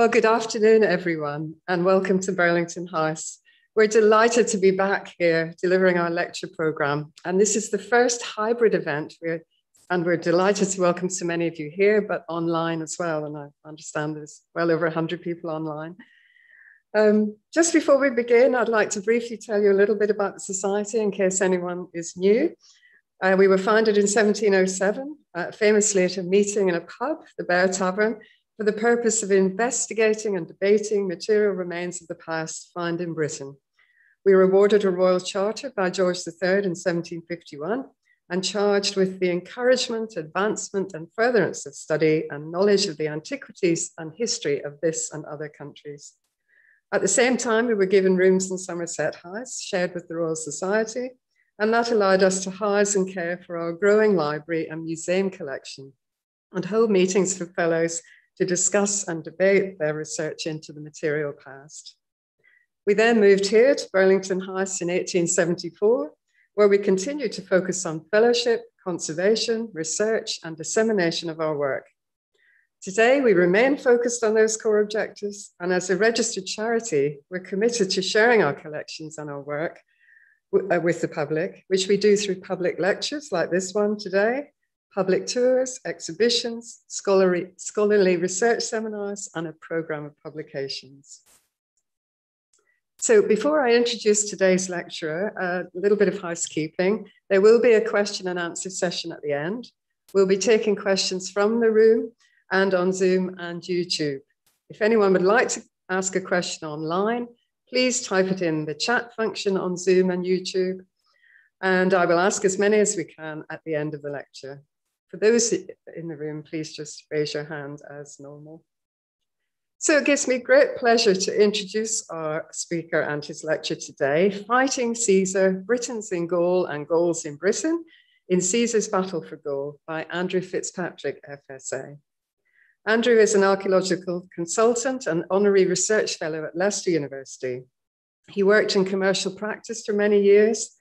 Well, good afternoon, everyone, and welcome to Burlington House. We're delighted to be back here delivering our lecture program. And this is the first hybrid event, we're, and we're delighted to welcome so many of you here, but online as well. And I understand there's well over 100 people online. Um, just before we begin, I'd like to briefly tell you a little bit about the Society in case anyone is new. Uh, we were founded in 1707, uh, famously at a meeting in a pub, the Bear Tavern, for the purpose of investigating and debating material remains of the past found in Britain. We were awarded a royal charter by George III in 1751 and charged with the encouragement, advancement, and furtherance of study and knowledge of the antiquities and history of this and other countries. At the same time, we were given rooms in Somerset House, shared with the Royal Society, and that allowed us to house and care for our growing library and museum collection and hold meetings for fellows to discuss and debate their research into the material past. We then moved here to Burlington House in 1874, where we continued to focus on fellowship, conservation, research, and dissemination of our work. Today, we remain focused on those core objectives, and as a registered charity, we're committed to sharing our collections and our work uh, with the public, which we do through public lectures like this one today, public tours, exhibitions, scholarly, scholarly research seminars, and a program of publications. So before I introduce today's lecturer, a little bit of housekeeping. There will be a question and answer session at the end. We'll be taking questions from the room and on Zoom and YouTube. If anyone would like to ask a question online, please type it in the chat function on Zoom and YouTube, and I will ask as many as we can at the end of the lecture. For those in the room, please just raise your hand as normal. So it gives me great pleasure to introduce our speaker and his lecture today, Fighting Caesar, Britons in Gaul and Gauls in Britain, in Caesar's Battle for Gaul by Andrew Fitzpatrick, FSA. Andrew is an archaeological consultant and honorary research fellow at Leicester University. He worked in commercial practice for many years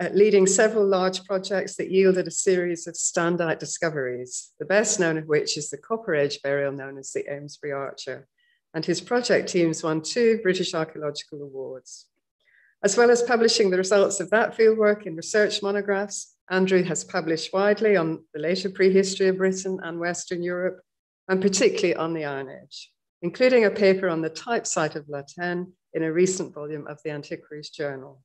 uh, leading several large projects that yielded a series of standout discoveries, the best known of which is the Copper Age burial known as the Amesbury Archer. And his project teams won two British Archaeological Awards. As well as publishing the results of that fieldwork in research monographs, Andrew has published widely on the later prehistory of Britain and Western Europe, and particularly on the Iron Age, including a paper on the type site of La Tène a recent volume of the Antiquaries Journal.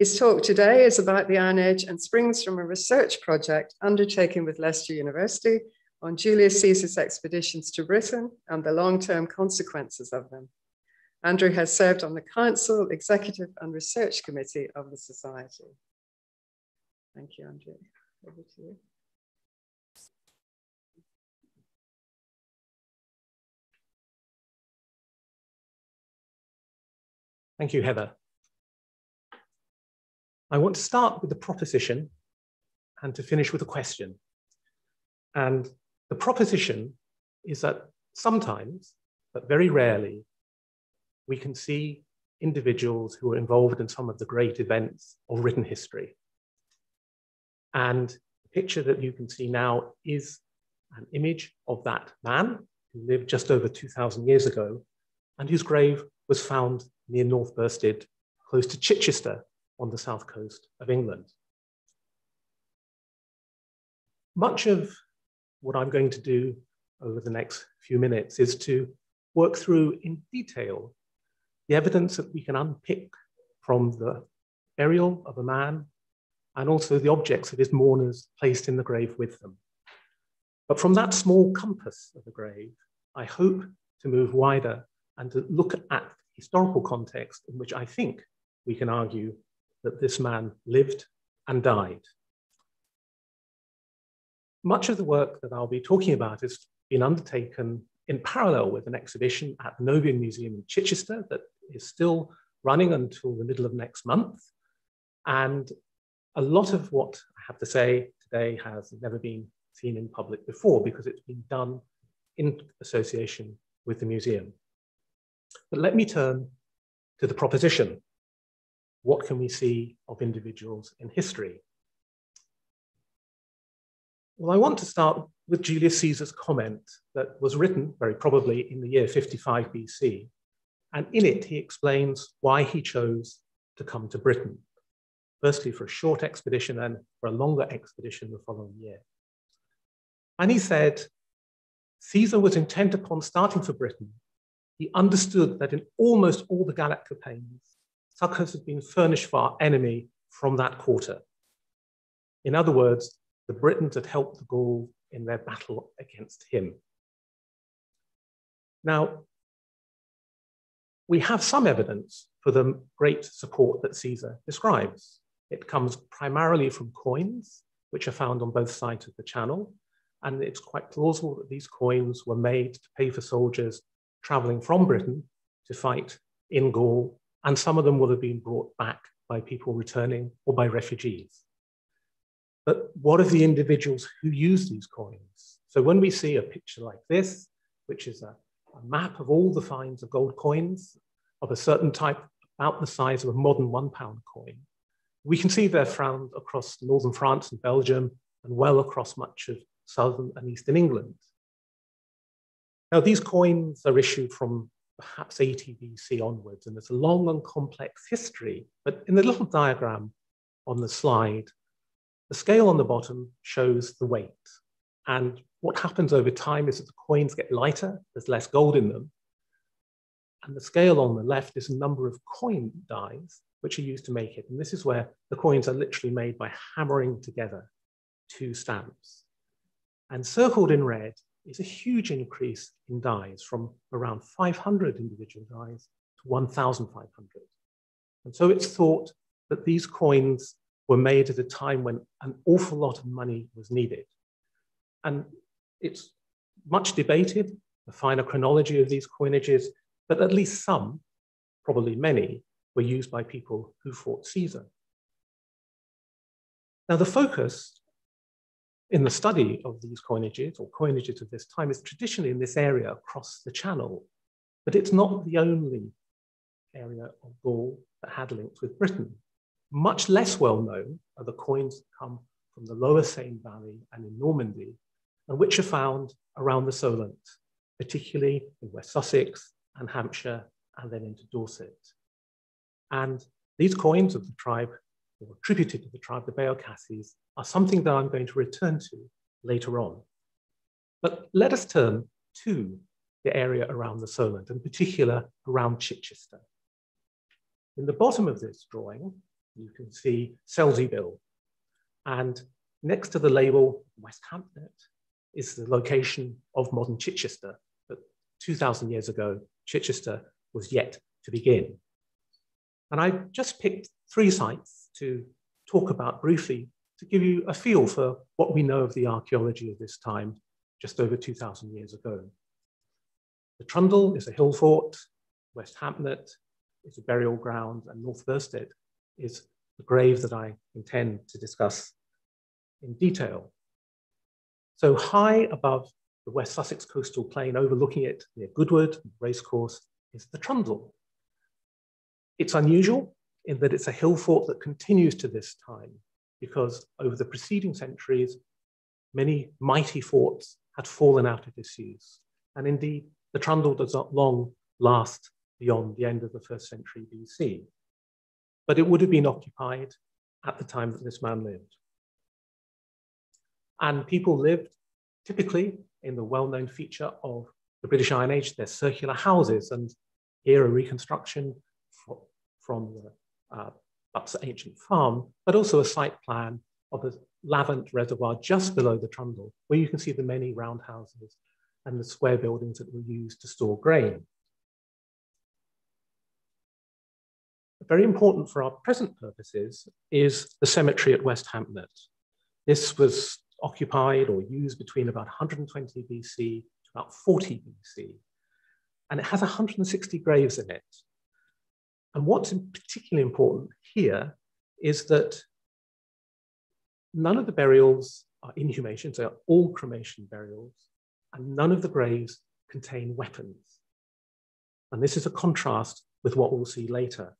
His talk today is about the Iron Age and springs from a research project undertaken with Leicester University on Julius Caesar's expeditions to Britain and the long-term consequences of them. Andrew has served on the Council, Executive and Research Committee of the Society. Thank you, Andrew. Over to you. Thank you, Heather. I want to start with the proposition and to finish with a question. And the proposition is that sometimes, but very rarely, we can see individuals who are involved in some of the great events of written history. And the picture that you can see now is an image of that man who lived just over 2,000 years ago and whose grave was found near North Bersted, close to Chichester on the south coast of England. Much of what I'm going to do over the next few minutes is to work through in detail the evidence that we can unpick from the burial of a man and also the objects of his mourners placed in the grave with them. But from that small compass of the grave, I hope to move wider and to look at historical context in which I think we can argue that this man lived and died. Much of the work that I'll be talking about has been undertaken in parallel with an exhibition at the Novium Museum in Chichester that is still running until the middle of next month. And a lot of what I have to say today has never been seen in public before because it's been done in association with the museum. But let me turn to the proposition what can we see of individuals in history? Well, I want to start with Julius Caesar's comment that was written very probably in the year 55 BC. And in it, he explains why he chose to come to Britain, firstly for a short expedition and for a longer expedition the following year. And he said, Caesar was intent upon starting for Britain. He understood that in almost all the Gallic campaigns, succors had been furnished for our enemy from that quarter. In other words, the Britons had helped the Gauls in their battle against him. Now, we have some evidence for the great support that Caesar describes. It comes primarily from coins, which are found on both sides of the channel, and it's quite plausible that these coins were made to pay for soldiers traveling from Britain to fight in Gaul, and some of them will have been brought back by people returning or by refugees. But what of the individuals who use these coins? So when we see a picture like this, which is a, a map of all the finds of gold coins of a certain type about the size of a modern one pound coin, we can see they're found across northern France and Belgium and well across much of southern and eastern England. Now, these coins are issued from perhaps 80 BC onwards, and there's a long and complex history. But in the little diagram on the slide, the scale on the bottom shows the weight. And what happens over time is that the coins get lighter, there's less gold in them. And the scale on the left is the number of coin dies which are used to make it. And this is where the coins are literally made by hammering together two stamps. And circled in red is a huge increase in dies from around 500 individual dies to 1,500. And so it's thought that these coins were made at a time when an awful lot of money was needed. And it's much debated, the finer chronology of these coinages, but at least some, probably many, were used by people who fought Caesar. Now, the focus in the study of these coinages or coinages of this time is traditionally in this area across the channel, but it's not the only area of Gaul that had links with Britain. Much less well known are the coins that come from the lower Seine Valley and in Normandy, and which are found around the Solent, particularly in West Sussex and Hampshire, and then into Dorset. And these coins of the tribe, or attributed to the tribe, the Veliocasses, are something that I'm going to return to later on. But let us turn to the area around the Solent, in particular around Chichester. In the bottom of this drawing, you can see Selsey Bill. And next to the label West Hampnett is the location of modern Chichester. But 2,000 years ago, Chichester was yet to begin. And I just picked three sites to talk about briefly to give you a feel for what we know of the archaeology of this time just over 2,000 years ago. The Trundle is a hill fort, West Hampnett is a burial ground, and North Bersted is the grave that I intend to discuss in detail. So high above the West Sussex coastal plain overlooking it near Goodwood, Racecourse, is the Trundle. It's unusual in that it's a hill fort that continues to this time because over the preceding centuries, many mighty forts had fallen out of disuse. And indeed, the Trundle does not long last beyond the end of the first century BC but it would have been occupied at the time that this man lived. And people lived typically in the well-known feature of the British Iron Age, their circular houses, and here a reconstruction from the uh, ancient farm, but also a site plan of a Lavant reservoir just below the Trundle, where you can see the many roundhouses and the square buildings that were used to store grain. very important for our present purposes is the cemetery at West Hampnett. This was occupied or used between about 120 BC to about 40 BC, and it has 160 graves in it. And what's particularly important here is that none of the burials are inhumations, they are all cremation burials, and none of the graves contain weapons. And this is a contrast with what we'll see later.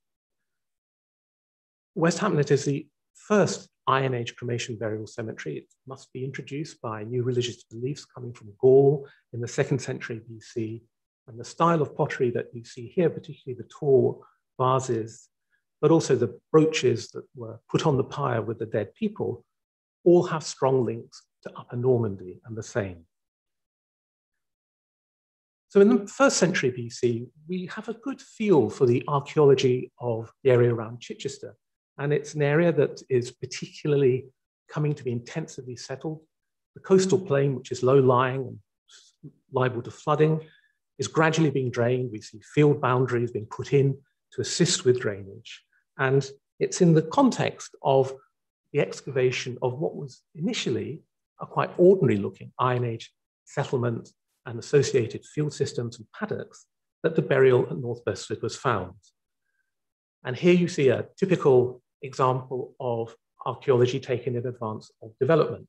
West Hampnett is the first Iron Age cremation burial cemetery. It must be introduced by new religious beliefs coming from Gaul in the second century BC. And the style of pottery that you see here, particularly the tall vases, but also the brooches that were put on the pyre with the dead people, all have strong links to Upper Normandy and the Seine. So in the first century BC, we have a good feel for the archaeology of the area around Chichester. And it's an area that is particularly coming to be intensively settled. The coastal plain, which is low-lying and liable to flooding, is gradually being drained. We see field boundaries being put in to assist with drainage. And it's in the context of the excavation of what was initially a quite ordinary looking Iron Age settlement and associated field systems and paddocks that the burial at North Bersted was found. And here you see a typical example of archaeology taken in advance of development.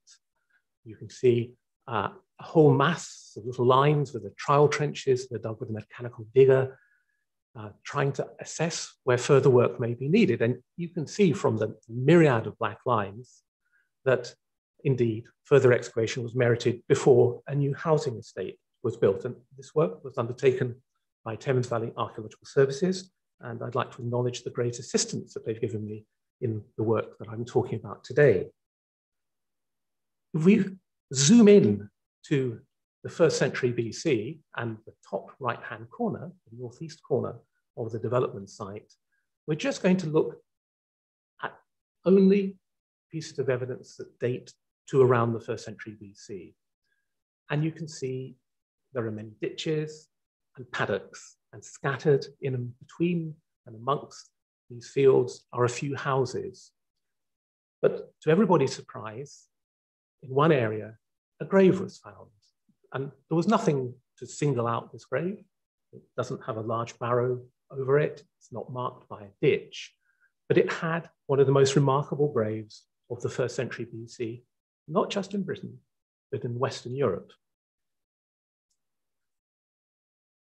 You can see uh, a whole mass of little lines with the trial trenches are dug with a mechanical digger, uh, trying to assess where further work may be needed. And you can see from the myriad of black lines that indeed further excavation was merited before a new housing estate was built. And this work was undertaken by Thames Valley Archaeological Services. And I'd like to acknowledge the great assistance that they've given me in the work that I'm talking about today. If we zoom in to the first century BC and the top right-hand corner, the northeast corner of the development site, we're just going to look at only pieces of evidence that date to around the first century BC. And you can see there are many ditches and paddocks, and scattered in between and amongst these fields are a few houses. But to everybody's surprise, in one area, a grave was found. And there was nothing to single out this grave. It doesn't have a large barrow over it. It's not marked by a ditch, but it had one of the most remarkable graves of the first century BC, not just in Britain, but in Western Europe.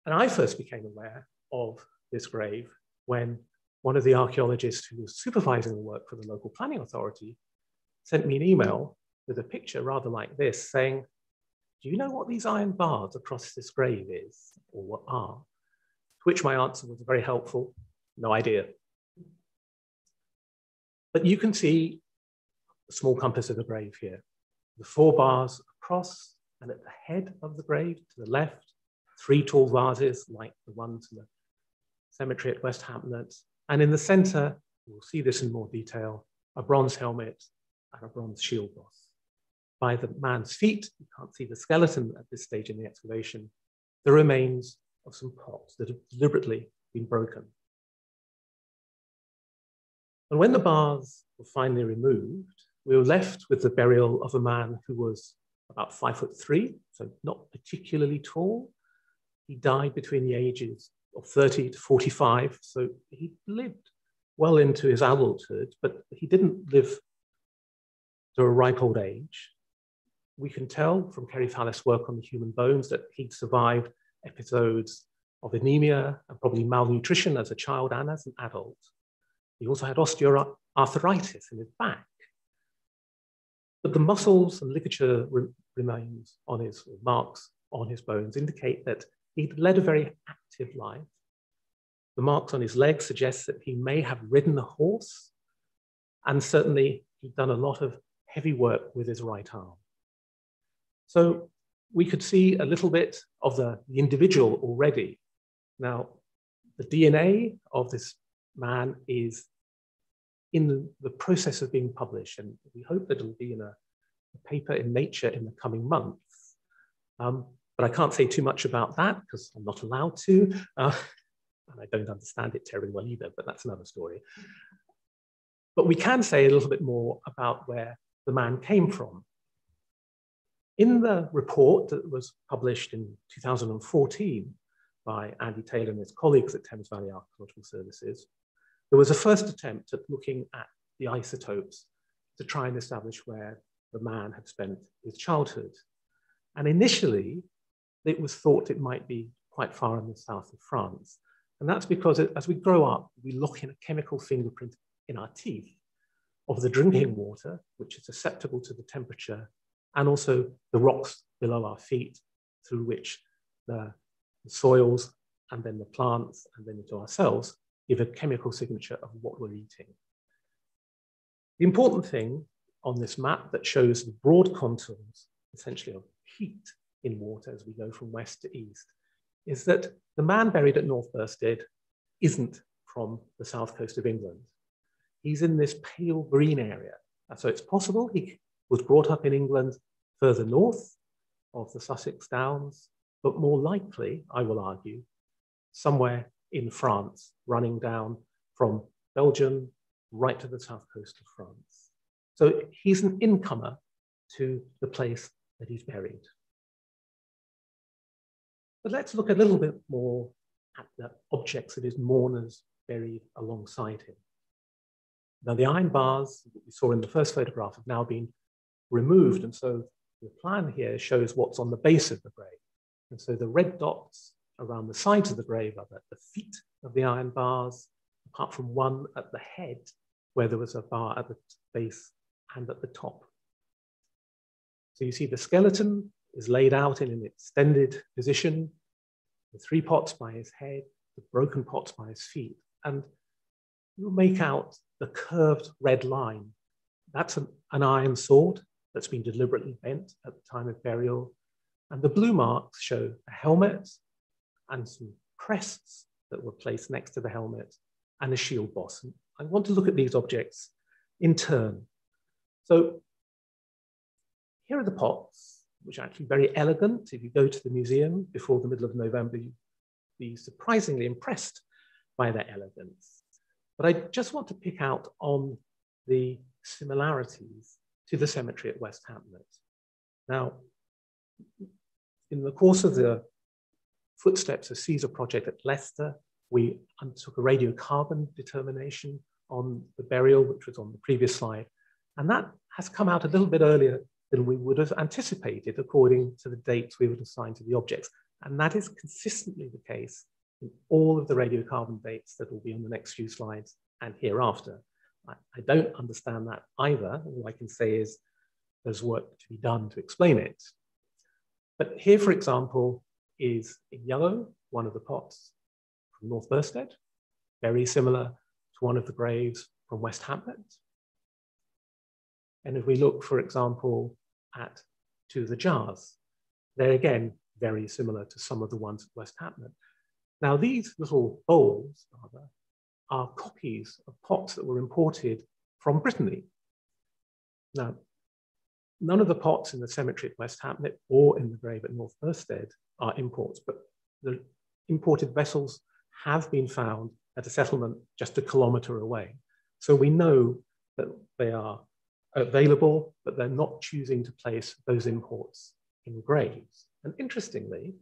And I first became aware of this grave when one of the archaeologists who was supervising the work for the local planning authority sent me an email with a picture rather like this saying, do you know what these iron bars across this grave is or what are? To which my answer was very helpful, no idea. But you can see the small compass of the grave here. The four bars across and at the head of the grave to the left three tall vases like the ones in the cemetery at West Hampnett. And in the center, we'll see this in more detail, a bronze helmet and a bronze shield boss. By the man's feet, you can't see the skeleton at this stage in the excavation, the remains of some pots that have deliberately been broken. And when the bars were finally removed, we were left with the burial of a man who was about five foot three, so not particularly tall, he died between the ages of 30 to 45, so he lived well into his adulthood, but he didn't live to a ripe old age. We can tell from Ceri Falys's work on the human bones that he'd survived episodes of anemia and probably malnutrition as a child and as an adult. He also had osteoarthritis in his back. But the muscles and ligature re remains on his marks on his bones indicate that He'd led a very active life. The marks on his legs suggest that he may have ridden a horse, and certainly he'd done a lot of heavy work with his right arm. So we could see a little bit of the, the individual already. Now, the DNA of this man is in the, process of being published, and we hope that it'll be in a, a paper in Nature in the coming months. Um, but I can't say too much about that because I'm not allowed to. Uh, and I don't understand it terribly well either, but that's another story. But we can say a little bit more about where the man came from. In mm. the report that was published in 2014 by Andy Taylor and his colleagues at Thames Valley Archaeological Services, there was a first attempt at looking at the isotopes to try and establish where the man had spent his childhood. And initially, it was thought it might be quite far in the south of France. And that's because as we grow up, we lock in a chemical fingerprint in our teeth. of the drinking water, which is susceptible to the temperature, and also the rocks below our feet through which the, the soils and then the plants and then into ourselves give a chemical signature of what we're eating. The important thing on this map that shows the broad contours, essentially of heat in water as we go from west to east, is that the man buried at North Bersted isn't from the south coast of England. He's in this pale green area. So it's possible he was brought up in England further north of the Sussex Downs, but more likely, I will argue, somewhere in France, running down from Belgium right to the south coast of France. So he's an incomer to the place that he's buried. But let's look a little bit more at the objects that his mourners buried alongside him. Now, the iron bars that we saw in the first photograph have now been removed, and so the plan here shows what's on the base of the grave. And so the red dots around the sides of the grave are at the feet of the iron bars, apart from one at the head, where there was a bar at the base and at the top. So you see the skeleton is laid out in an extended position, the three pots by his head, the broken pots by his feet. And you make out the curved red line. That's an, an iron sword that's been deliberately bent at the time of burial. And the blue marks show a helmet and some crests that were placed next to the helmet and a shield boss. And I want to look at these objects in turn. So here are the pots, which are actually very elegant. If you go to the museum before the middle of November, you'll be surprisingly impressed by their elegance. But I just want to pick out on the similarities to the cemetery at West Hampnett. Now, in the course of the Footsteps of Caesar project at Leicester, we undertook a radiocarbon determination on the burial, which was on the previous slide. And that has come out a little bit earlier than we would have anticipated according to the dates we would assign to the objects. And that is consistently the case in all of the radiocarbon dates that will be on the next few slides and hereafter. I, I don't understand that either. All I can say is there's work to be done to explain it. But here, for example, is in yellow, one of the pots from North Bersted, very similar to one of the graves from West Hampnett. And if we look, for example, at two of the jars, they're again very similar to some of the ones at West Hampnett. Now, these little bowls, rather, are copies of pots that were imported from Brittany. Now, none of the pots in the cemetery at West Hampnett or in the grave at North Bersted are imports, but the imported vessels have been found at a settlement just a kilometer away. So we know that they are available, but they're not choosing to place those imports in graves. And interestingly,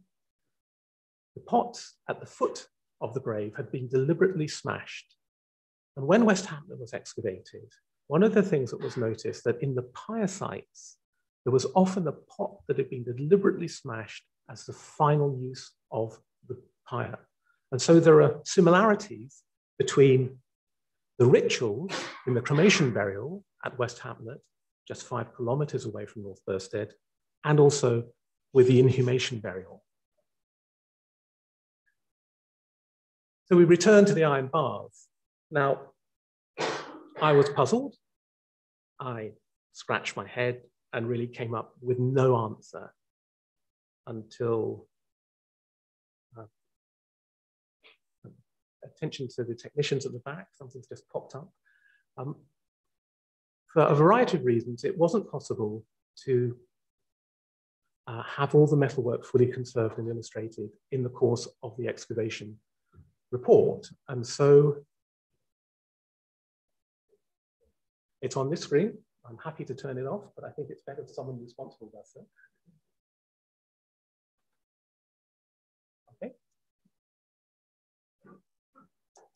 the pots at the foot of the grave had been deliberately smashed. And when West Hampnett was excavated, one of the things that was noticed that in the pyre sites, there was often a pot that had been deliberately smashed as the final use of the pyre. And so there are similarities between the rituals in the cremation burial at West Hampnett, just five kilometers away from North Bersted, and also with the inhumation burial. So we returned to the iron bars. Now, I was puzzled. I scratched my head and really came up with no answer until uh, attention to the technicians at the back, something's just popped up. Um, for a variety of reasons, it wasn't possible to uh, have all the metalwork fully conserved and illustrated in the course of the excavation report. And so it's on this screen. I'm happy to turn it off, but I think it's better if someone responsible does so. Okay.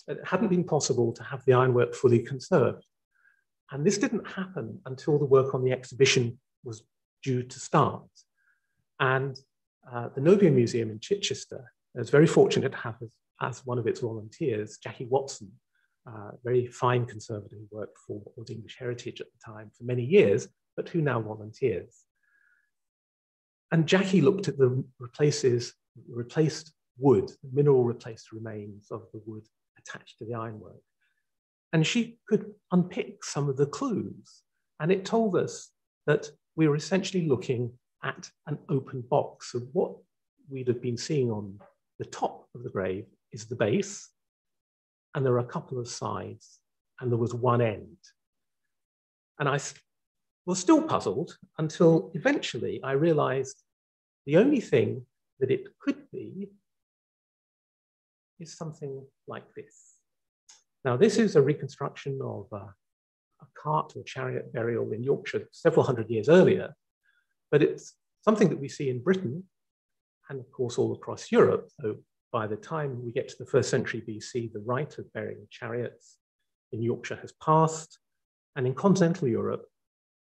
It hadn't been possible to have the ironwork fully conserved. And this didn't happen until the work on the exhibition was due to start. And uh, the Novium Museum in Chichester is very fortunate to have as, one of its volunteers, Jackie Watson, uh, very fine conservative who worked for was English Heritage at the time for many years, but who now volunteers. And Jackie looked at the replaces, replaced wood, the mineral replaced remains of the wood attached to the ironwork. And she could unpick some of the clues. And it told us that we were essentially looking at an open box. So what we'd have been seeing on the top of the grave is the base, and there are a couple of sides, and there was one end. And I was still puzzled until eventually I realized the only thing that it could be is something like this. Now, this is a reconstruction of uh, a cart or chariot burial in Yorkshire several hundred years earlier, but it's something that we see in Britain and, of course, all across Europe. So, by the time we get to the first century BC, the rite of burying chariots in Yorkshire has passed. And in continental Europe,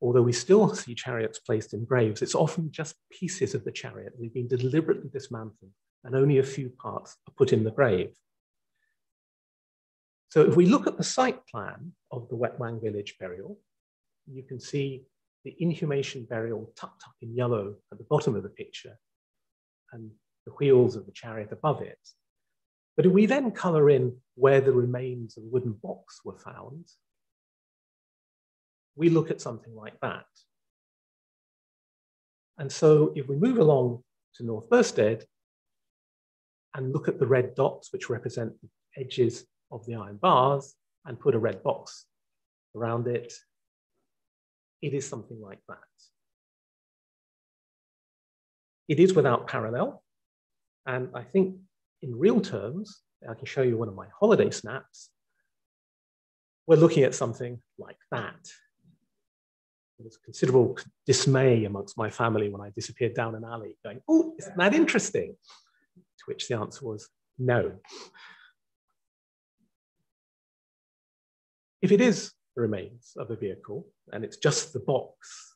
although we still see chariots placed in graves, it's often just pieces of the chariot. They've been deliberately dismantled and only a few parts are put in the grave. So if we look at the site plan of the Wetwang village burial, you can see the inhumation burial tucked up in yellow at the bottom of the picture and the wheels of the chariot above it. But if we then color in where the remains of the wooden box were found, we look at something like that. And so if we move along to North Bersted, and look at the red dots, which represent the edges of the iron bars, and put a red box around it, it is something like that. It is without parallel. And I think in real terms, I can show you one of my holiday snaps. We're looking at something like that. There was considerable dismay amongst my family when I disappeared down an alley, going, oh, isn't that interesting? to which the answer was no. If it is the remains of a vehicle and it's just the box,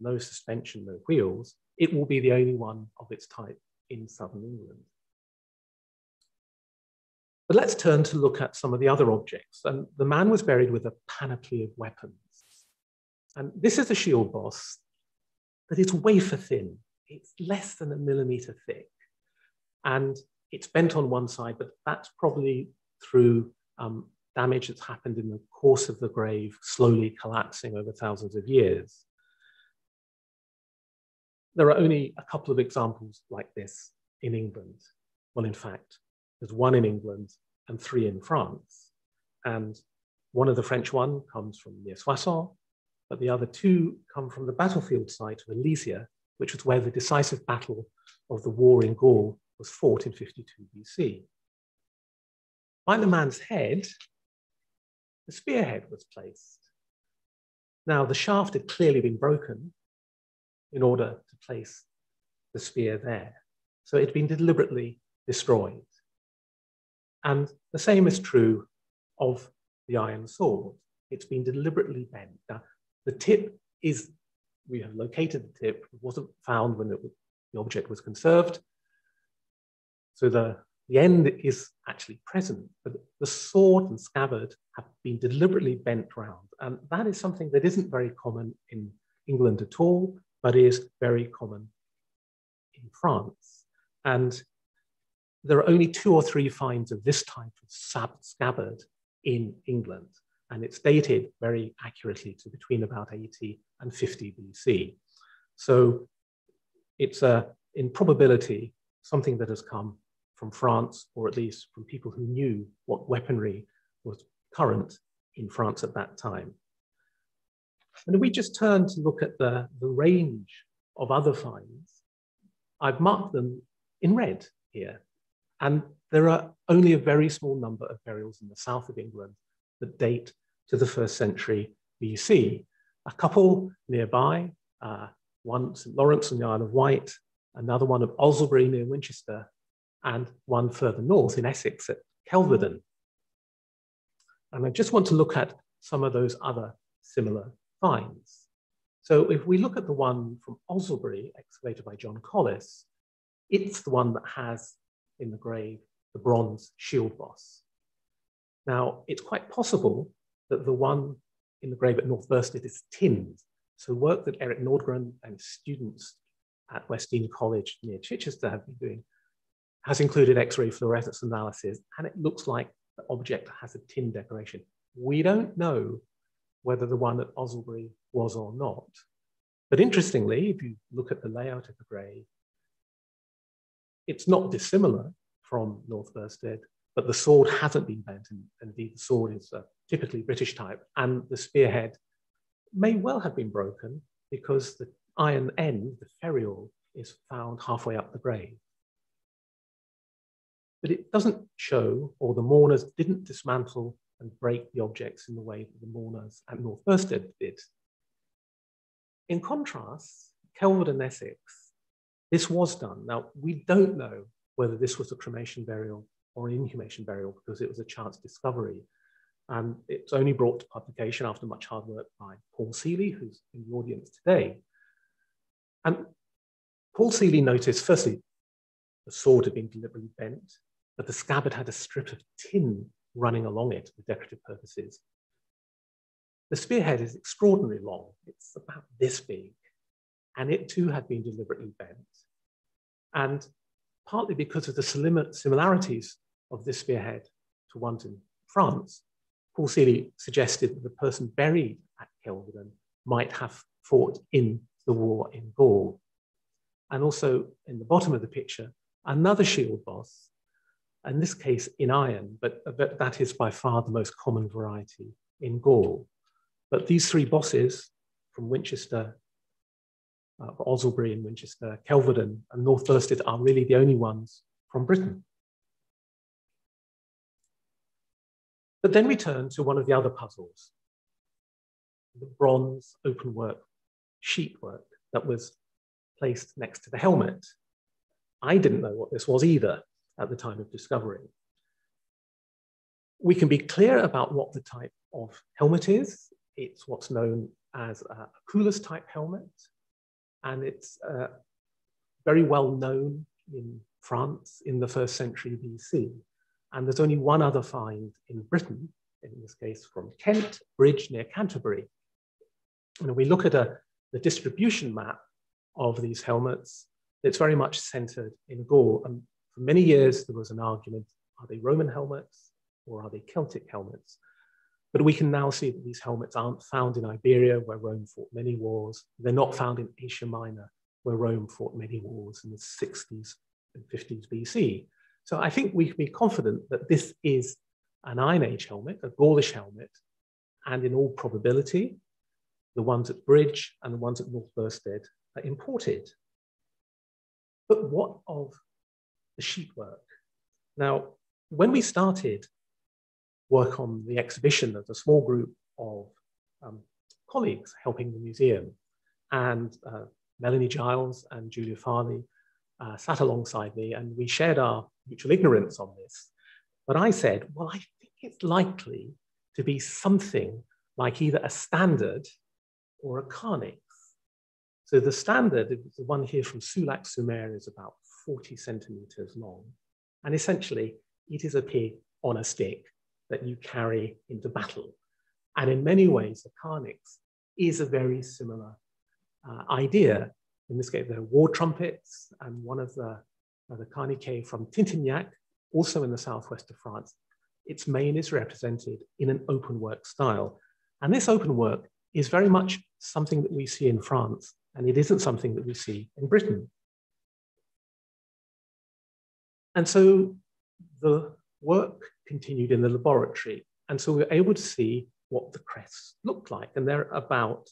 no suspension, no wheels, it will be the only one of its type in southern England. But let's turn to look at some of the other objects. And the man was buried with a panoply of weapons. And this is a shield boss that is wafer thin. It's less than a millimeter thick and it's bent on one side, but that's probably through um, damage that's happened in the course of the grave, slowly collapsing over thousands of years. There are only a couple of examples like this in England. Well, in fact, there's one in England and three in France. And one of the French one comes from near Soissons, but the other two come from the battlefield site of Alesia, which was where the decisive battle of the war in Gaul was fought in 52 BC. By the man's head, the spearhead was placed. Now, the shaft had clearly been broken in order place the spear there. So it had been deliberately destroyed. And the same is true of the iron sword. It's been deliberately bent. Now, the tip is, we have located the tip, it wasn't found when it, the object was conserved, so the, the end is actually present, but the sword and scabbard have been deliberately bent round. And that is something that isn't very common in England at all, but is very common in France. And there are only two or three finds of this type of scabbard in England. And it's dated very accurately to between about 80 and 50 BC. So it's a, in probability, something that has come from France, or at least from people who knew what weaponry was current in France at that time. And if we just turn to look at the, the range of other finds, I've marked them in red here. And there are only a very small number of burials in the south of England that date to the first century BC. A couple nearby, uh, one St. Lawrence on the Isle of Wight, another one of Owslebury near Winchester, and one further north in Essex at Kelvedon. And I just want to look at some of those other similar finds. So if we look at the one from Owslebury, excavated by John Collis, it's the one that has in the grave the bronze shield boss. Now, it's quite possible that the one in the grave at North Bersted is tinned. So work that Eric Nordgren and students at West Dean College near Chichester have been doing has included X-ray fluorescence analysis, and it looks like the object has a tin decoration. We don't know whether the one at Owslebury was or not. But interestingly, if you look at the layout of the grave, it's not dissimilar from North Bersted, but the sword hasn't been bent, and indeed the sword is a typically British type, and the spearhead may well have been broken because the iron end, the ferrule, is found halfway up the grave. But it doesn't show, or the mourners didn't dismantle and break the objects in the way that the mourners at North Bersted did. In contrast, Kelvedon and Essex, this was done. Now, we don't know whether this was a cremation burial or an inhumation burial because it was a chance discovery. And it's only brought to publication after much hard work by Paul Sealey, who's in the audience today. And Paul Sealey noticed, firstly, the sword had been deliberately bent, but the scabbard had a strip of tin running along it for decorative purposes. The spearhead is extraordinarily long. It's about this big, and it too had been deliberately bent. And partly because of the similarities of this spearhead to ones in France, Paul Sealey suggested that the person buried at Kelvedon might have fought in the war in Gaul. And also in the bottom of the picture, another shield boss, in this case in iron, but, but that is by far the most common variety in Gaul. But these three bosses from Winchester, uh, Owslebury and Winchester, Kelvedon and North are really the only ones from Britain. But then we turn to one of the other puzzles, the bronze open work sheet work that was placed next to the helmet. I didn't know what this was either at the time of discovery. We can be clear about what the type of helmet is. It's what's known as a Coolus type helmet, and it's uh, very well known in France in the first century BC. And there's only one other find in Britain, in this case from Kent Bridge near Canterbury. And we look at a, the distribution map of these helmets, it's very much centered in Gaul. And for many years, there was an argument, are they Roman helmets or are they Celtic helmets? But we can now see that these helmets aren't found in Iberia, where Rome fought many wars. They're not found in Asia Minor, where Rome fought many wars in the 60s and 50s BC. So I think we can be confident that this is an Iron Age helmet, a Gaulish helmet, and in all probability, the ones at Bridge and the ones at North Bersted are imported. But what of the sheet work? Now, when we started work on the exhibition, there's a small group of um, colleagues helping the museum, and uh, Melanie Giles and Julia Farley uh, sat alongside me, and we shared our mutual ignorance on this. But I said, well, I think it's likely to be something like either a standard or a carnyx. So the standard, the one here from Soulac-sur-Mer, is about 40 centimeters long. And essentially, it is a pig on a stick that you carry into battle. And in many ways, the carnyx is a very similar uh, idea. In this case, there are war trumpets, and one of the uh, the Carniquet from Tintignac, also in the southwest of France, its mane is represented in an open work style. And this open work is very much something that we see in France, and it isn't something that we see in Britain. And so the work continued in the laboratory. And so we were able to see what the crests looked like. And they're about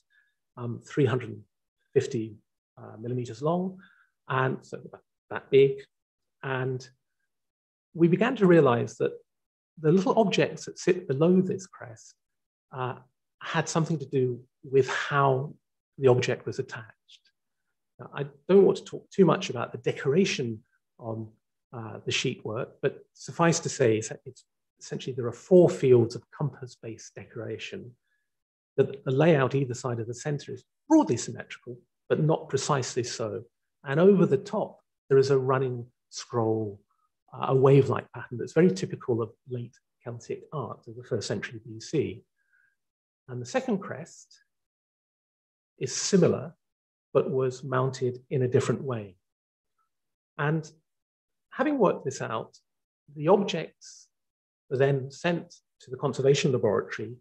um, 350 uh, millimeters long, and so that big. And we began to realize that the little objects that sit below this crest uh, had something to do with how the object was attached. Now, I don't want to talk too much about the decoration on uh, the sheet work, but suffice to say, it's, essentially there are four fields of compass-based decoration. The, the layout either side of the center is broadly symmetrical, but not precisely so. And over the top, there is a running scroll, uh, a wave-like pattern that's very typical of late Celtic art of the first century BC. And the second crest is similar, but was mounted in a different way. And having worked this out, the objects were then sent to the conservation laboratory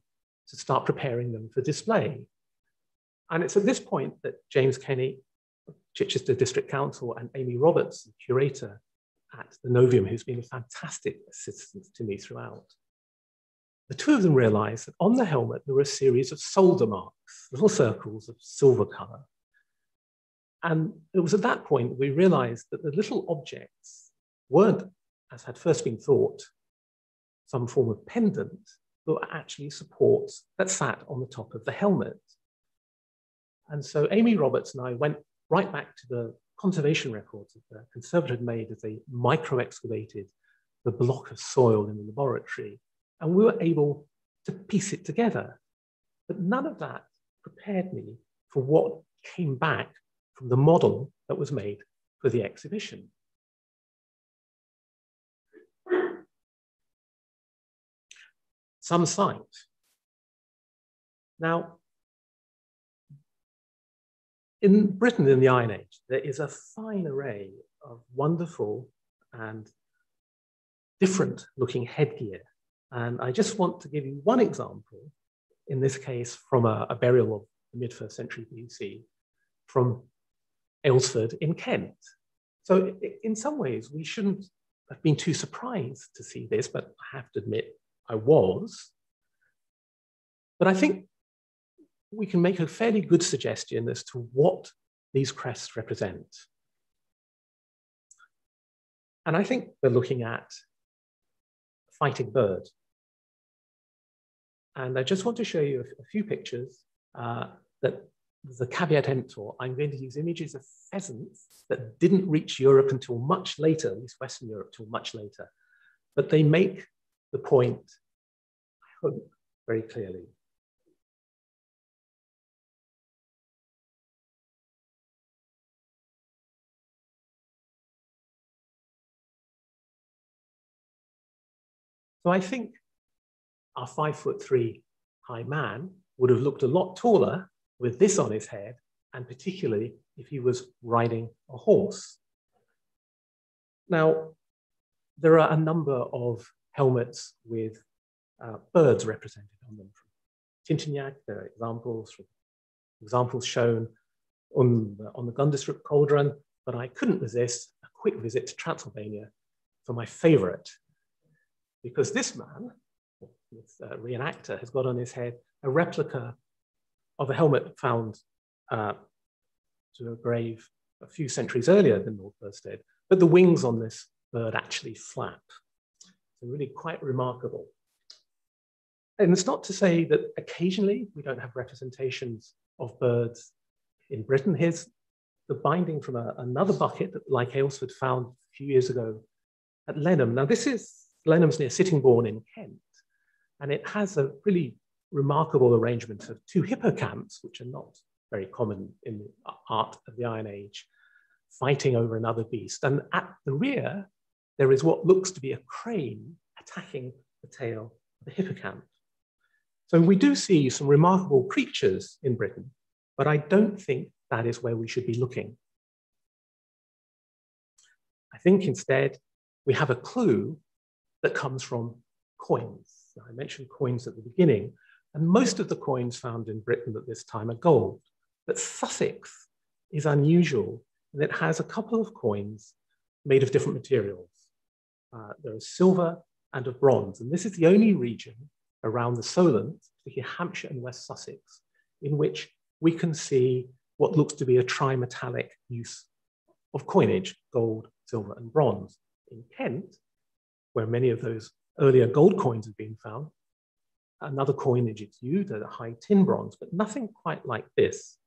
to start preparing them for display. And it's at this point that James Kenny, Chichester District Council, and Amy Roberts, the curator at the Novium, who's been a fantastic assistant to me throughout, the two of them realized that on the helmet there were a series of solder marks, little circles of silver color. And it was at that point we realized that the little objects weren't, as had first been thought, some form of pendant, but were actually supports that sat on the top of the helmet. And so Amy Roberts and I went right back to the conservation records that the conservator had made as they micro excavated the block of soil in the laboratory. And we were able to piece it together. But none of that prepared me for what came back from the model that was made for the exhibition. Some signs. Now, in Britain in the Iron Age, there is a fine array of wonderful and different looking headgear. And I just want to give you one example, in this case from a, a burial of the mid first century BC from Aylesford in Kent. So in some ways, we shouldn't have been too surprised to see this, but I have to admit I was. But I think we can make a fairly good suggestion as to what these crests represent. And I think we're looking at a fighting bird. And I just want to show you a, few pictures uh, that the caveat emptor. I'm going to use images of pheasants that didn't reach Europe until much later, at least Western Europe until much later. But they make the point, I hope, very clearly. So I think our five foot three high man would have looked a lot taller with this on his head, and particularly if he was riding a horse. Now, there are a number of helmets with uh, birds represented on them. From Tintignac, there are examples, examples shown on the, on the Gundestrup cauldron, but I couldn't resist a quick visit to Transylvania for my favorite, because this man, this uh, reenactor, has got on his head a replica of a helmet found uh, to a grave a few centuries earlier than North Bersted, but the wings on this bird actually flap. Really quite remarkable. And it's not to say that occasionally we don't have representations of birds in Britain. Here's the binding from a, another bucket that like Aylesford found a few years ago at Lenham. Now this is, Lenham's near Sittingbourne in Kent, and it has a really remarkable arrangement of two hippocamps, which are not very common in the art of the Iron Age, fighting over another beast. And at the rear, there is what looks to be a crane attacking the tail of the hippocamp. So we do see some remarkable creatures in Britain, but I don't think that is where we should be looking. I think instead we have a clue that comes from coins. I mentioned coins at the beginning, and most of the coins found in Britain at this time are gold. But Sussex is unusual and it has a couple of coins made of different materials. Uh, there is silver and of bronze. And this is the only region around the Solent, particularly Hampshire and West Sussex, in which we can see what looks to be a trimetallic use of coinage, gold, silver, and bronze. In Kent, where many of those earlier gold coins have been found, another coinage it's used, a high tin bronze, but nothing quite like this.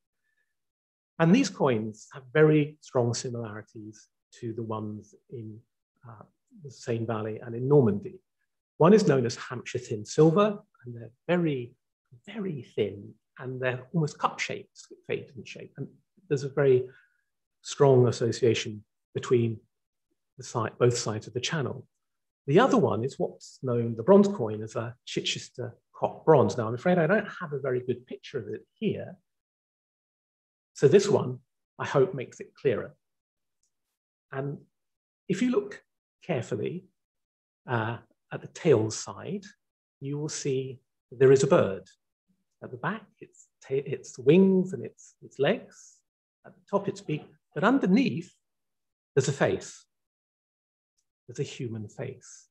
And these coins have very strong similarities to the ones in uh, the Seine Valley and in Normandy. One is known as Hampshire thin silver, and they're very, very thin, and they're almost cup-shaped, fade in shape. And there's a very strong association between the side, both sides of the channel. The other one is what's known, the bronze coin, as a Chichester cock bronze. Now, I'm afraid I don't have a very good picture of it here. So this one, I hope, makes it clearer. And if you look carefully uh, at the tail side, you will see there is a bird. At the back, it's, its wings and its, its legs. At the top, its beak. But underneath, there's a face. There's a human face.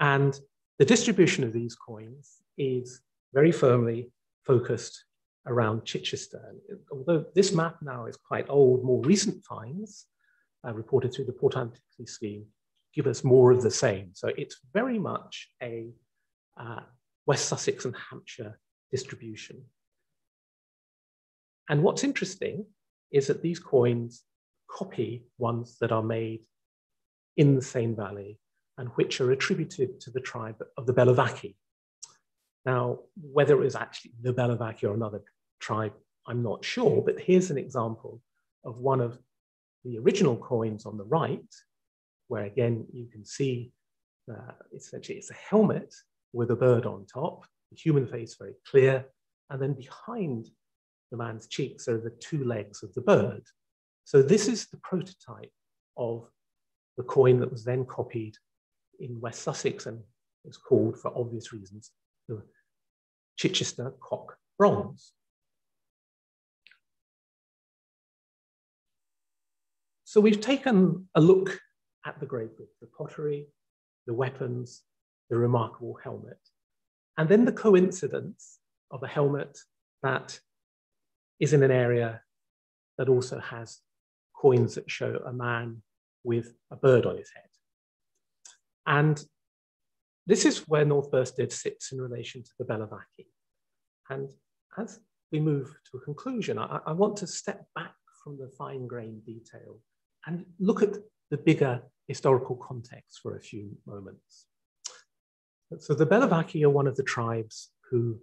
And the distribution of these coins is very firmly focused around Chichester. Although this map now is quite old, more recent finds uh, reported through the Portable Antiquities Scheme give us more of the same. So it's very much a uh, West Sussex and Hampshire distribution. And what's interesting is that these coins copy ones that are made in the Seine Valley and which are attributed to the tribe of the Bellovaci. Now, whether it was actually the Bellovaci or another tribe, I'm not sure, but here's an example of one of the original coins on the right, where again, you can see uh, essentially it's a helmet with a bird on top, the human face very clear, and then behind the man's cheeks are the two legs of the bird. So this is the prototype of the coin that was then copied in West Sussex and was called, for obvious reasons, the Chichester cock bronze. So we've taken a look at the grave goods, the pottery, the weapons, the remarkable helmet, and then the coincidence of a helmet that is in an area that also has coins that show a man with a bird on his head. And this is where North Bersted sits in relation to the Bellovaci. And as we move to a conclusion, I, I want to step back from the fine-grained detail and look at the bigger historical context for a few moments. So the Bellovaci are one of the tribes who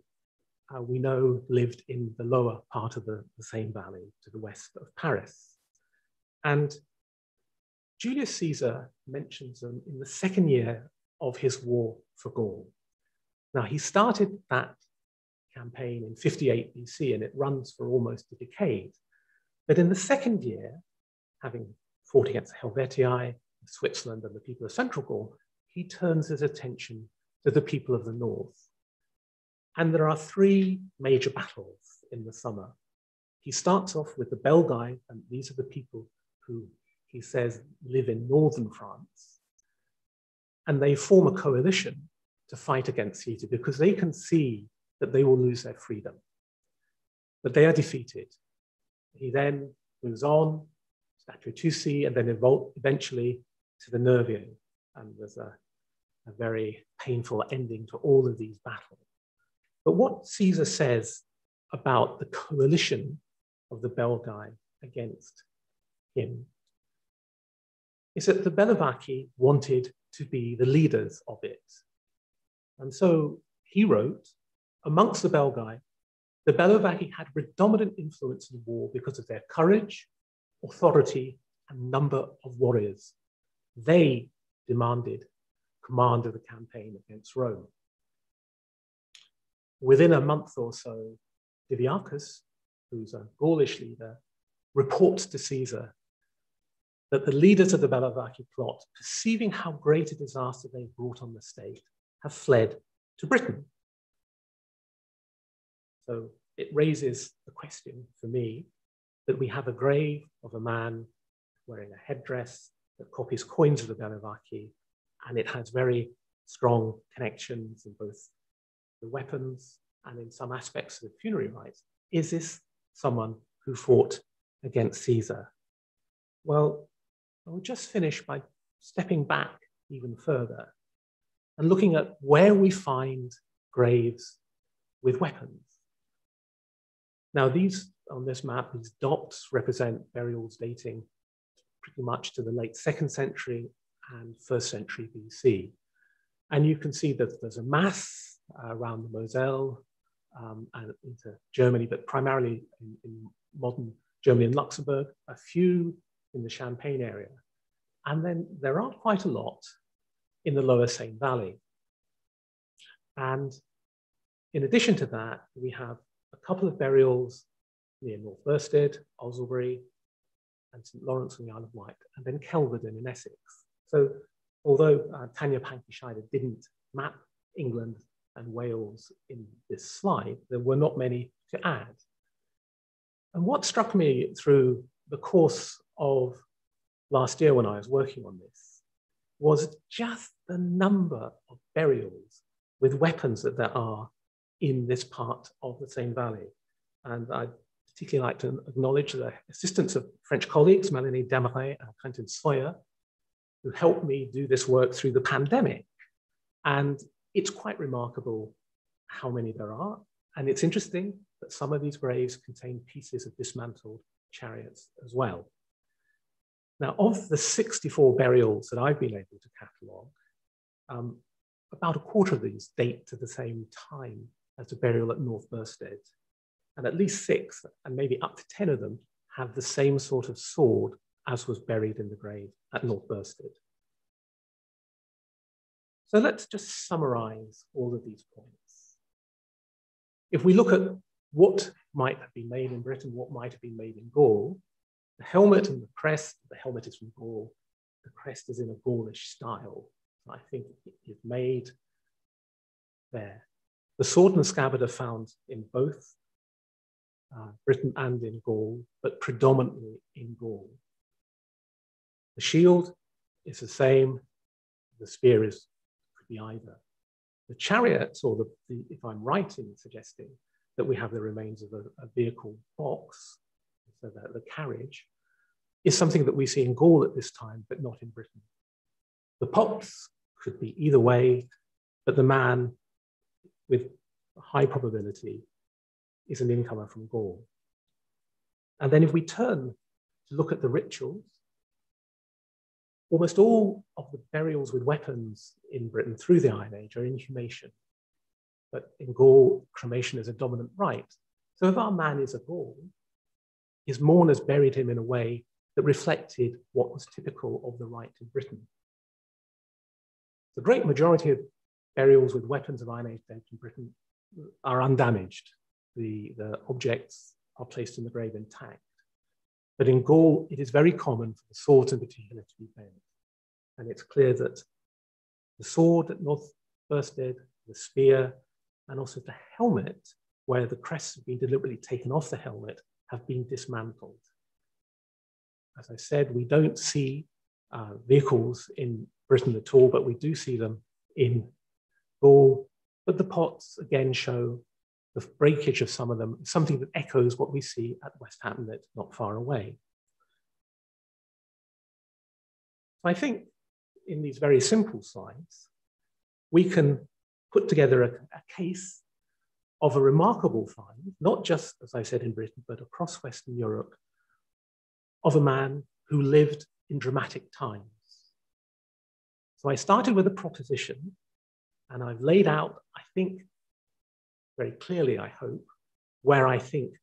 uh, we know lived in the lower part of the, the Seine Valley to the west of Paris. And Julius Caesar mentions them in the second year of his war for Gaul. Now, he started that campaign in 58 BC and it runs for almost a decade. But in the second year, having fought against the Helvetii, Switzerland, and the people of Central Gaul, he turns his attention to the people of the north. And there are three major battles in the summer. He starts off with the Belgae, and these are the people who he says live in northern France. And they form a coalition to fight against Caesar because they can see that they will lose their freedom. But they are defeated. He then moves on to and then eventually to the Nervii. And there's a, a very painful ending to all of these battles. But what Caesar says about the coalition of the Belgae against him is that the Bellovaci wanted to be the leaders of it. And so he wrote, amongst the Belgae, the Bellovaci had predominant influence in war because of their courage, authority, and number of warriors. They demanded command of the campaign against Rome. Within a month or so, Diviciacus, who's a Gaulish leader, reports to Caesar that the leaders of the Bellovaci plot, perceiving how great a disaster they've brought on the state, have fled to Britain. So it raises the question for me that we have a grave of a man wearing a headdress that copies coins of the Bellovaci, and it has very strong connections in both the weapons and in some aspects of the funerary rites. Is this someone who fought against Caesar? Well, I'll just finish by stepping back even further and looking at where we find graves with weapons. Now, these on this map, these dots represent burials dating pretty much to the late second century and first century BC. And you can see that there's a mass uh, around the Moselle um, and into Germany, but primarily in, in modern Germany and Luxembourg, a few in the Champagne area. And then there aren't quite a lot in the lower Seine Valley. And in addition to that, we have a couple of burials near North Bersted, Owslebury, and St. Lawrence on the Isle of Wight, and then Kelvedon in Essex. So although uh, Tanya Pankey didn't map England and Wales in this slide, there were not many to add. And what struck me through the course of last year when I was working on this was just the number of burials with weapons that there are in this part of the Seine Valley. And I'd particularly like to acknowledge the assistance of French colleagues, Melanie Desmarais and Quentin Sawyer, who helped me do this work through the pandemic. And it's quite remarkable how many there are. And it's interesting that some of these graves contain pieces of dismantled chariots as well. Now, of the 64 burials that I've been able to catalogue, um, about a quarter of these date to the same time as the burial at North Bersted. And at least six, and maybe up to 10 of them, have the same sort of sword as was buried in the grave at North Bersted. So let's just summarize all of these points. If we look at what might have been made in Britain, what might have been made in Gaul, the helmet and the crest, the helmet is from Gaul, the crest is in a Gaulish style. I think it is made there. The sword and scabbard are found in both uh, Britain and in Gaul, but predominantly in Gaul. The shield is the same, the spear is could be either. The chariots, or the, the, if I'm right in suggesting that we have the remains of a, a vehicle box, so that the carriage, is something that we see in Gaul at this time, but not in Britain. The pops could be either way, but the man with high probability is an incomer from Gaul. And then if we turn to look at the rituals, almost all of the burials with weapons in Britain through the Iron Age are inhumation. But in Gaul, cremation is a dominant rite. So if our man is a Gaul, his mourners buried him in a way that reflected what was typical of the rite in Britain. The great majority of burials with weapons of Iron Age date in Britain are undamaged. The, the objects are placed in the grave intact. But in Gaul, it is very common for the swords in particular to be bent. And it's clear that the sword at North Bersted, the spear, and also the helmet, where the crests have been deliberately taken off the helmet, have been dismantled. As I said, we don't see uh, vehicles in Britain at all, but we do see them in Gaul. But the pots again show the breakage of some of them, something that echoes what we see at West Hampnett, not far away. I think in these very simple slides, we can put together a, a case of a remarkable find, not just, as I said, in Britain, but across Western Europe, of a man who lived in dramatic times. So I started with a proposition, and I've laid out, I think, very clearly, I hope, where I think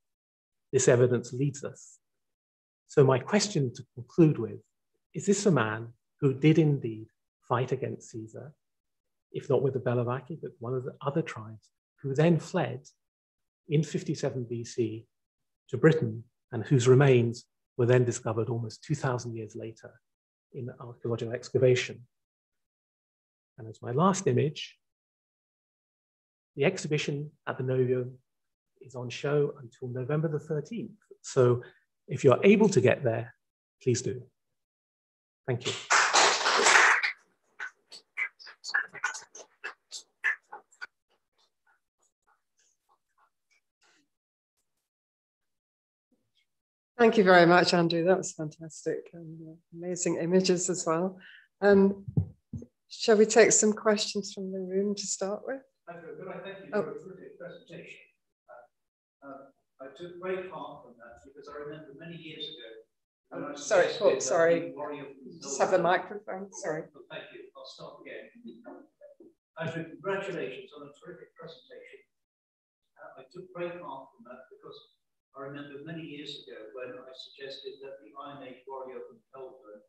this evidence leads us. So my question to conclude with, is this a man who did indeed fight against Caesar, if not with the Bellovaci, but one of the other tribes, who then fled in 57 BC to Britain and whose remains were then discovered almost 2,000 years later in archaeological excavation. And as my last image, the exhibition at the Novium is on show until November the 13th. So if you're able to get there, please do. Thank you. Thank you very much, Andrew. That was fantastic and uh, amazing images as well. Um, shall we take some questions from the room to start with? Thank you oh. for a terrific presentation. Uh, uh, I took great heart from that because I remember many years ago. Oh, sorry, Paul, sorry. Just have the microphone. Sorry. Oh, thank you. I'll start again. Andrew, congratulations on a terrific presentation. Uh, I took great heart from that because I remember many years ago when I suggested that the Iron Age warrior from Kelvedon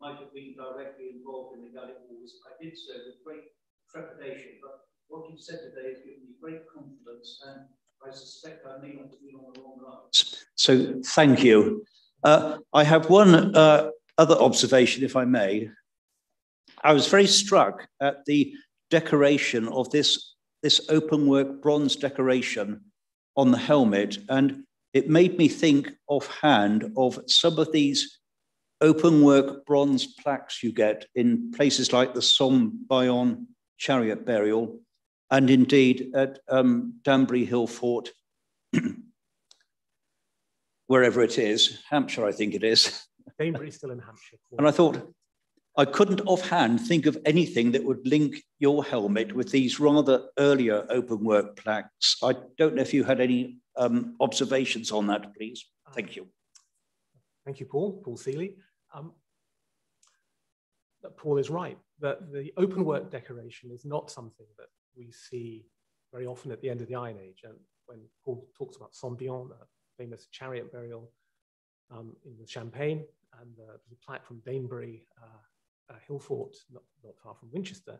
might have been directly involved in the Gallic Wars. I did so with great trepidation, but what you've said today has given me great confidence, and I suspect I may not be on the wrong lines. So, thank you. Uh, I have one uh, other observation, if I may. I was very struck at the decoration of this, this open work bronze decoration on the helmet, and it made me think offhand of some of these open work bronze plaques you get in places like the Somme-Bionne chariot burial, and indeed at um, Danebury Hill Fort, wherever it is, Hampshire, I think it is. Danebury's still in Hampshire. And I thought, I couldn't offhand think of anything that would link your helmet with these rather earlier open work plaques. I don't know if you had any um, observations on that, please. Thank you. Thank you, Paul, Paul Sealey. Um, Paul is right, that the open work decoration is not something that we see very often at the end of the Iron Age. And when Paul talks about Bionne, a famous chariot burial um, in the Champagne, and the plaque from Danebury uh, uh, Hill Fort, not, not far from Winchester,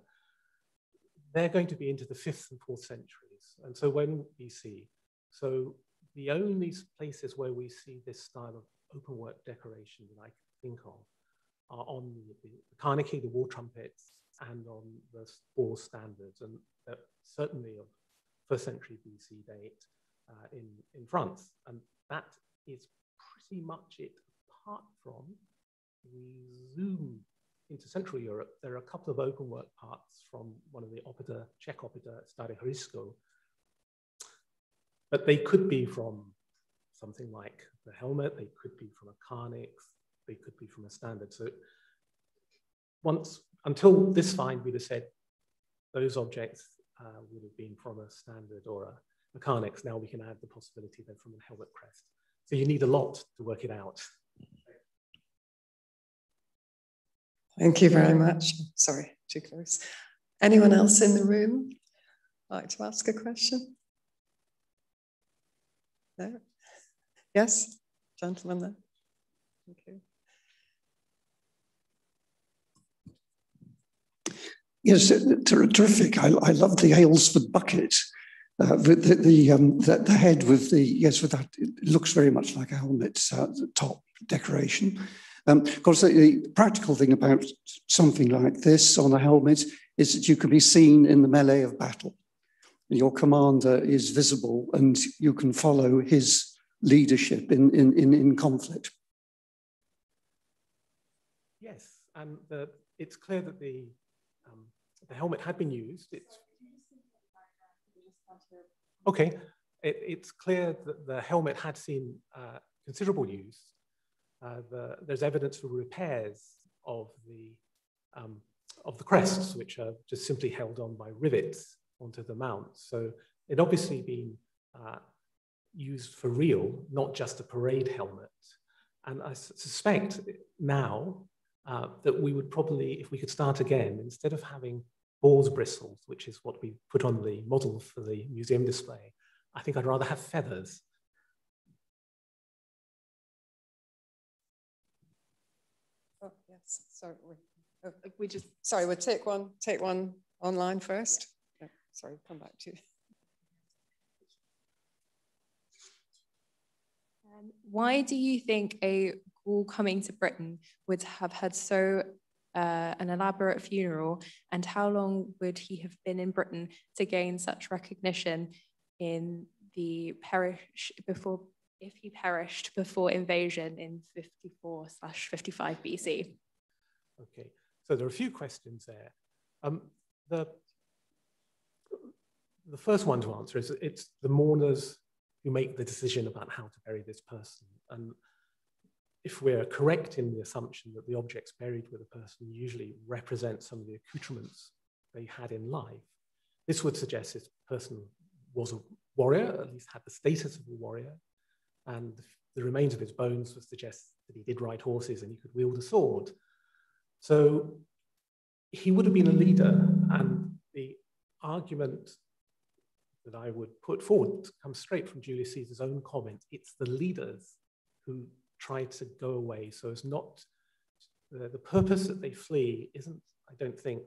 they're going to be into the fifth and fourth centuries. And so when we see, so the only places where we see this style of open work decoration that I can think of are on the, the, the Carnegie, the war trumpets, and on the four standards, and uh, certainly of first century BC date uh, in, in France. And that is pretty much it apart from we zoom into Central Europe, there are a couple of open work parts from one of the Oppida, Czech Oppida, Staré Hradisko. But they could be from something like the helmet, they could be from a carnyx, they could be from a standard. So once, until this find, we'd have said those objects uh, would have been from a standard or a, a carnyx. Now we can add the possibility they're from a helmet crest. So you need a lot to work it out. Thank you very much. Sorry, too close. Anyone else in the room like to ask a question? No? Yes, gentleman there. Thank you. Yes, terrific. I, I love the Aylesford bucket. Uh, the the, um, the, the head with the yes with that it looks very much like a helmet uh, top decoration. Um, of course, the, the, practical thing about something like this on a helmet is that you can be seen in the melee of battle. Your commander is visible and you can follow his leadership in, in, in, in conflict. Yes, and the, it's clear that the, the helmet had been used. It's, okay, it, it's clear that the helmet had seen uh, considerable use uh, the, there's evidence for repairs of the, um, of the crests, which are just simply held on by rivets onto the mount. So it obviously been uh, used for real, not just a parade helmet. And I suspect now uh, that we would probably, if we could start again, instead of having boar's bristles, which is what we put on the model for the museum display, I think I'd rather have feathers Oh, yes, sorry. We, we just, sorry, we'll take one, take one online first. Yeah, sorry, come back to you. Um, why do you think a Gaul coming to Britain would have had so uh, an elaborate funeral, and how long would he have been in Britain to gain such recognition in the perish before if he perished before invasion in 54 slash 55 BC? Okay, so there are a few questions there. Um, the, the first one to answer is it's the mourners who make the decision about how to bury this person. And if we're correct in the assumption that the objects buried with a person usually represent some of the accoutrements they had in life, this would suggest this person was a warrior, at least had the status of a warrior, and the remains of his bones would suggest that he did ride horses and he could wield a sword. So he would have been a leader, and the argument that I would put forward comes straight from Julius Caesar's own comment. It's the leaders who try to go away so it's not the, the purpose that they flee isn't, I don't think,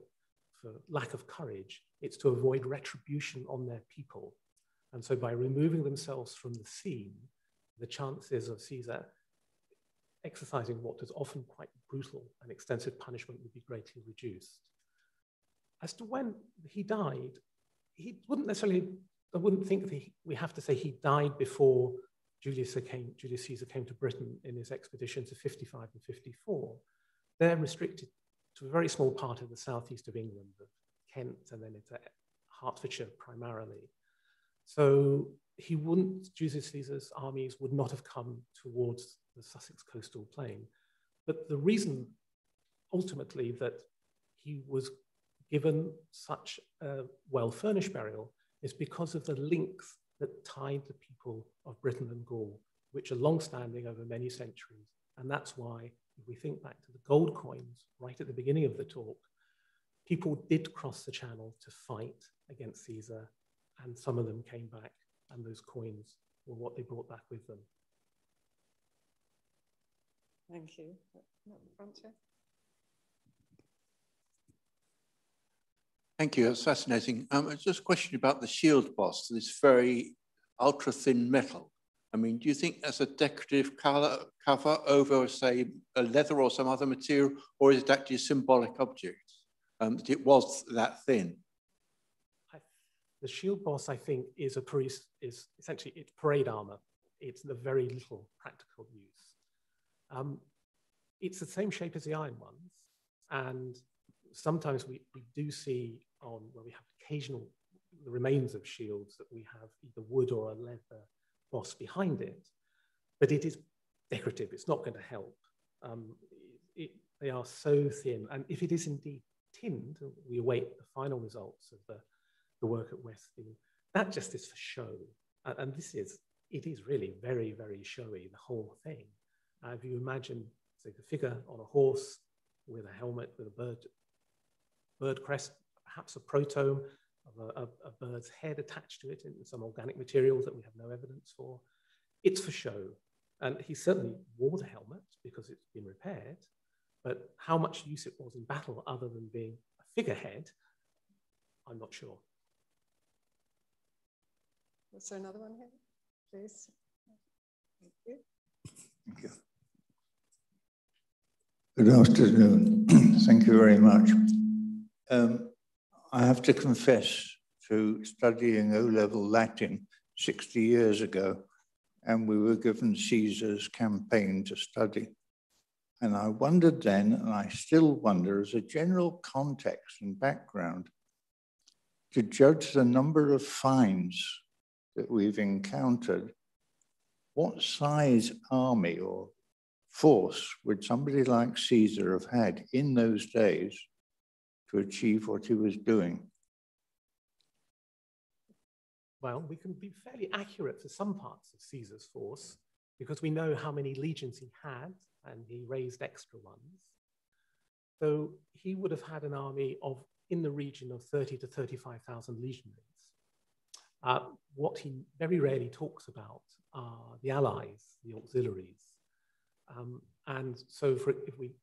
for lack of courage, it's to avoid retribution on their people. And so by removing themselves from the scene, the chances of Caesar exercising what is often quite brutal and extensive punishment would be greatly reduced. As to when he died, he wouldn't necessarily, I wouldn't think that he, we have to say he died before Julius, came, Julius Caesar came to Britain in his expeditions of 55 and 54. They're restricted to a very small part of the southeast of England, of Kent and then into Hertfordshire primarily. So he wouldn't, Julius Caesar's armies would not have come towards the Sussex coastal plain. But the reason ultimately that he was given such a well-furnished burial is because of the links that tied the people of Britain and Gaul, which are long-standing over many centuries. And that's why, if we think back to the gold coins right at the beginning of the talk, people did cross the channel to fight against Caesar, and some of them came back, and those coins were what they brought back with them. Thank you. Thank you. That's fascinating. Um, just a question about the shield boss, this very ultra thin metal. I mean, do you think that's a decorative color, cover over, say, a leather or some other material, or is it actually a symbolic object? Um, that it was that thin. the shield boss, I think, is a priest is essentially it's parade armor. It's the very little practical use. Um, it's the same shape as the iron ones, and sometimes we, we do see on where we have occasional remains of shields that we have either wood or a leather boss behind it, but it is decorative. It's not going to help. Um, it, they are so thin, and if it is indeed tinned, we await the final results of the, the work at Westfield. That just is for show, and, and this is it is really very very showy. The whole thing. Uh, if you imagine, say, the figure on a horse with a helmet with a bird bird crest, perhaps a protome of a, a, a bird's head attached to it in some organic materials that we have no evidence for. It's for show. And he certainly wore the helmet because it's been repaired, but how much use it was in battle other than being a figurehead, I'm not sure. Was there another one here, please? Thank you. Thank you. Good afternoon. Thank you very much. Um, I have to confess to studying O-level Latin 60 years ago, and we were given Caesar's campaign to study. And I wondered then, and I still wonder as a general context and background, to judge the number of finds that we've encountered, what size army or force would somebody like Caesar have had in those days to achieve what he was doing? Well, we can be fairly accurate for some parts of Caesar's force because we know how many legions he had and he raised extra ones. So he would have had an army of in the region of 30 to 35,000 legionaries. Uh, what he very rarely talks about are the allies, the auxiliaries. Um, and so for, if we,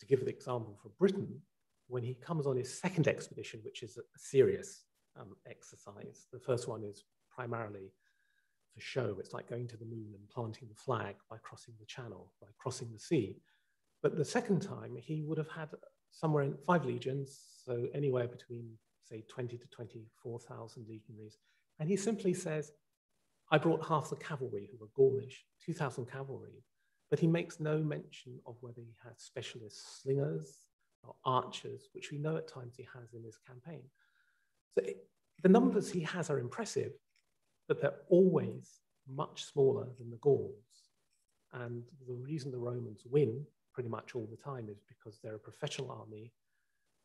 to give an example for Britain, when he comes on his second expedition, which is a serious um, exercise, the first one is primarily for show. It's like going to the moon and planting the flag by crossing the channel, by crossing the sea. But the second time, he would have had somewhere in five legions, so anywhere between, say, 20 to 24,000 legionaries. And he simply says, I brought half the cavalry who were Gaulish, 2,000 cavalry, but he makes no mention of whether he had specialist slingers, or archers, which we know at times he has in his campaign. So it, the numbers he has are impressive, but they're always much smaller than the Gauls. And the reason the Romans win pretty much all the time is because they're a professional army,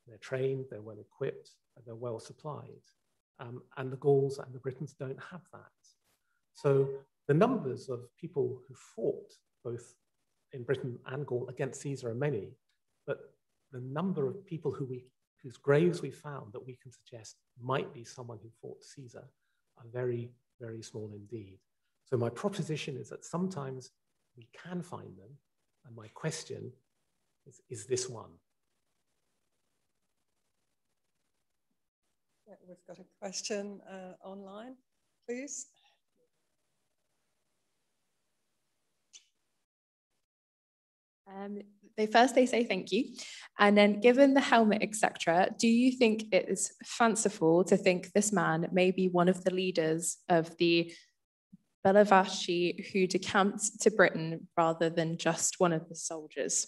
they're trained, they're well equipped, they're well supplied. Um, and the Gauls and the Britons don't have that. So the numbers of people who fought both in Britain and Gaul against Caesar are many, but the number of people who we, whose graves we found that we can suggest might be someone who fought Caesar are very, very small indeed. So my proposition is that sometimes we can find them, and my question is, is this one. Yeah, we've got a question uh, online, please. Um, they first they say thank you, and then given the helmet, etc., do you think it is fanciful to think this man may be one of the leaders of the Bellovaci who decamped to Britain rather than just one of the soldiers?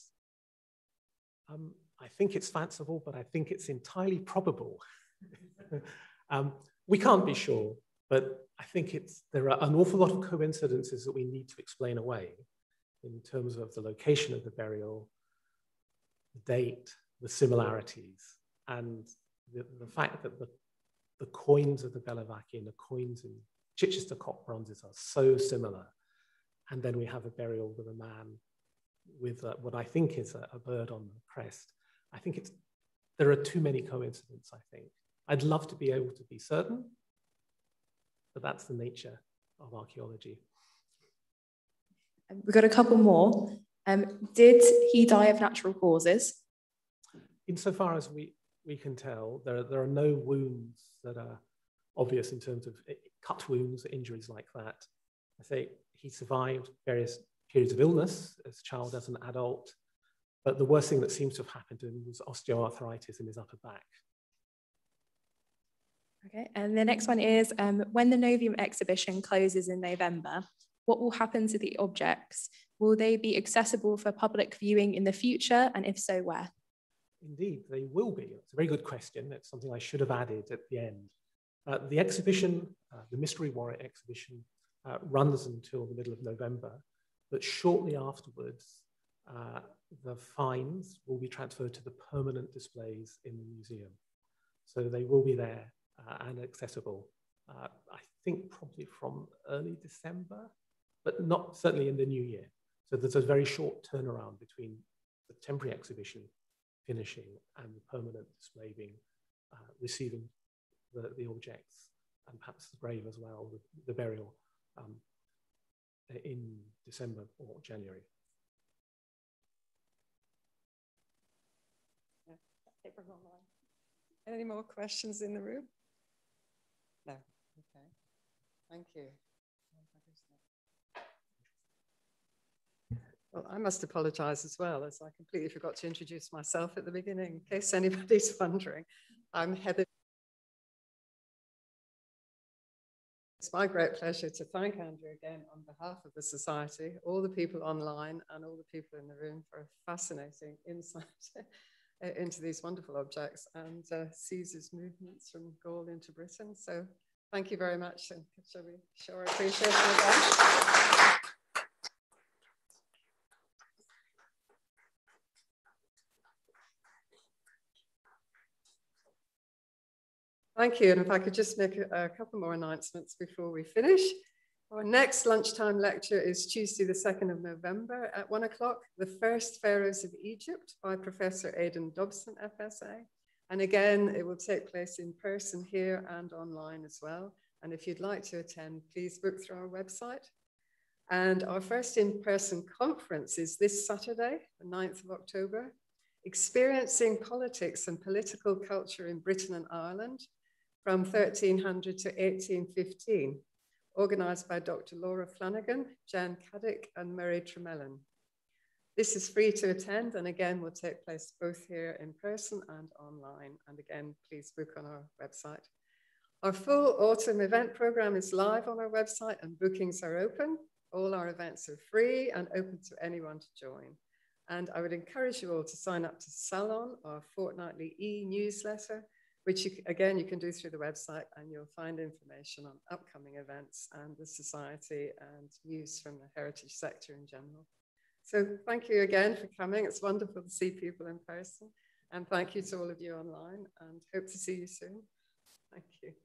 Um, I think it's fanciful, but I think it's entirely probable. um, we can't be sure, but I think it's there are an awful lot of coincidences that we need to explain away in terms of the location of the burial, the date, the similarities, and the, the fact that the, the coins of the Bellovaci and the coins in Chichester Cock bronzes are so similar. And then we have a burial with a man with a, what I think is a, a bird on the crest. I think it's, there are too many coincidences, I think. I'd love to be able to be certain, but that's the nature of archaeology. We've got a couple more. Um, did he die of natural causes? Insofar as we, we can tell, there, there are no wounds that are obvious in terms of eh, cut wounds, injuries like that. I say he survived various periods of illness as a child, as an adult, but the worst thing that seems to have happened to him was osteoarthritis in his upper back. Okay, and the next one is um, when the Novium exhibition closes in November, what will happen to the objects? Will they be accessible for public viewing in the future? And if so, where? Indeed, they will be. It's a very good question. It's something I should have added at the end. Uh, the exhibition, uh, the Mystery Warrior exhibition, uh, runs until the middle of November, but shortly afterwards, uh, the finds will be transferred to the permanent displays in the museum. So they will be there uh, and accessible, uh, I think probably from early December, but not certainly in the new year. So there's a very short turnaround between the temporary exhibition finishing and the permanent display being uh, receiving the, the objects and perhaps the grave as well, the, the burial um, in December or January. Any more questions in the room? No. Okay. Thank you. Well, I must apologize as well, as I completely forgot to introduce myself at the beginning, in case anybody's wondering. I'm Heather. It's my great pleasure to thank Andrew again on behalf of the Society, all the people online and all the people in the room for a fascinating insight into these wonderful objects and uh, Caesar's movements from Gaul into Britain. So thank you very much and shall we show our appreciation Thank you. And if I could just make a, a, couple more announcements before we finish. Our next lunchtime lecture is Tuesday, the 2nd of November at one o'clock, The First Pharaohs of Egypt by Professor Aidan Dodson, FSA. And again, it will take place in person here and online as well. And if you'd like to attend, please book through our website. And our first in-person conference is this Saturday, the 9th of October, Experiencing Politics and Political Culture in Britain and Ireland, from 1300 to 1815, organized by Dr. Laura Flanagan, Jan Caddick, and Murray Tremelin. This is free to attend and again will take place both here in person and online. And again, please book on our website. Our full autumn event program is live on our website and bookings are open. All our events are free and open to anyone to join. And I would encourage you all to sign up to Salon, our fortnightly e-newsletter, which you, again, you can do through the website and you'll find information on upcoming events and the Society and news from the heritage sector in general. So thank you again for coming. It's wonderful to see people in person. And thank you to all of you online and hope to see you soon. Thank you.